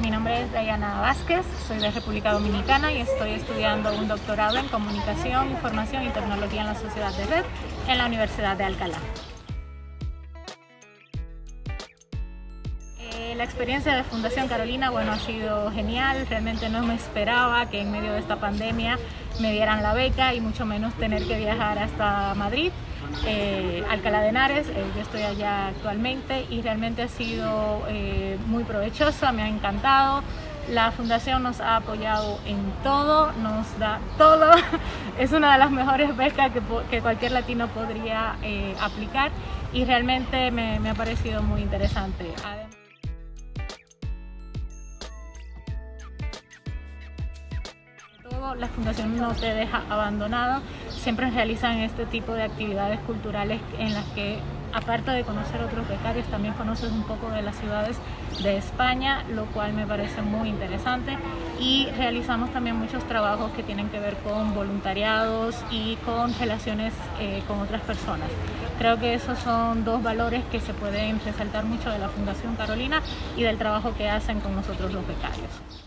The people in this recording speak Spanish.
Mi nombre es Diana Vázquez, soy de República Dominicana y estoy estudiando un doctorado en Comunicación, Información y Tecnología en la Sociedad de Red en la Universidad de Alcalá. Eh, la experiencia de Fundación Carolina, bueno, ha sido genial. Realmente no me esperaba que en medio de esta pandemia me dieran la beca y mucho menos tener que viajar hasta Madrid, eh, Alcalá de Henares. Eh, yo estoy allá actualmente y realmente ha sido muy provechosa, me ha encantado. La fundación nos ha apoyado en todo, nos da todo. Es una de las mejores becas que, cualquier latino podría aplicar y realmente me, me, ha parecido muy interesante. La fundación no te deja abandonado, siempre realizan este tipo de actividades culturales en las que aparte de conocer otros becarios, también conoces un poco de las ciudades de España, lo cual me parece muy interesante. Y realizamos también muchos trabajos que tienen que ver con voluntariados y con relaciones eh, con otras personas. Creo que esos son dos valores que se pueden resaltar mucho de la Fundación Carolina y del trabajo que hacen con nosotros los becarios.